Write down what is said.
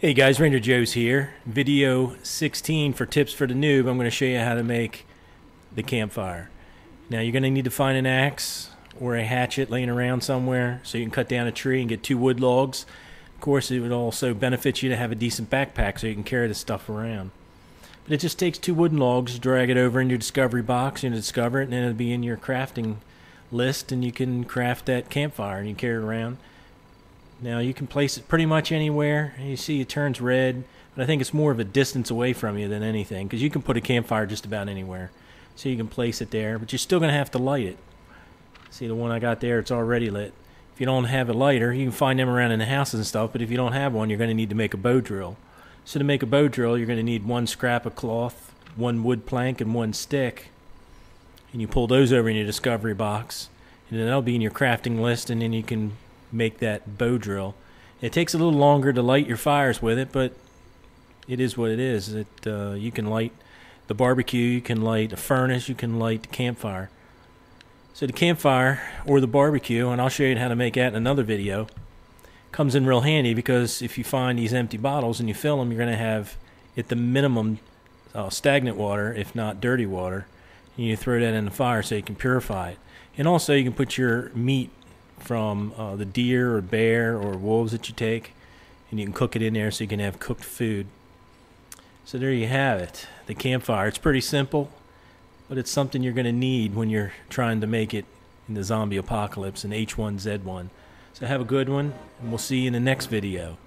Hey guys, Ranger Joe's here. Video 16 for tips for the noob. I'm going to show you how to make the campfire. Now you're going to need to find an axe or a hatchet laying around somewhere so you can cut down a tree and get two wood logs. Of course, it would also benefit you to have a decent backpack so you can carry the stuff around. But it just takes two wooden logs, drag it over in your discovery box, and discover it, and then it'll be in your crafting list, and you can craft that campfire and you carry it around. Now you can place it pretty much anywhere. You see it turns red, but I think it's more of a distance away from you than anything because you can put a campfire just about anywhere. So you can place it there, but you're still going to have to light it. See the one I got there, it's already lit. If you don't have a lighter, you can find them around in the houses and stuff, but if you don't have one, you're going to need to make a bow drill. So to make a bow drill, you're going to need one scrap of cloth, one wood plank, and one stick. And you pull those over in your discovery box, and then that'll be in your crafting list, and then you can make that bow drill. It takes a little longer to light your fires with it, but it is what it is. It uh, you can light the barbecue, you can light a furnace, you can light the campfire. So the campfire or the barbecue, and I'll show you how to make that in another video, comes in real handy because if you find these empty bottles and you fill them, you're going to have at the minimum uh, stagnant water, if not dirty water, and you throw that in the fire so you can purify it. And also you can put your meat from uh, the deer or bear or wolves that you take, and you can cook it in there so you can have cooked food. So there you have it, the campfire. It's pretty simple, but it's something you're going to need when you're trying to make it in the zombie apocalypse in H1Z1. So have a good one, and we'll see you in the next video.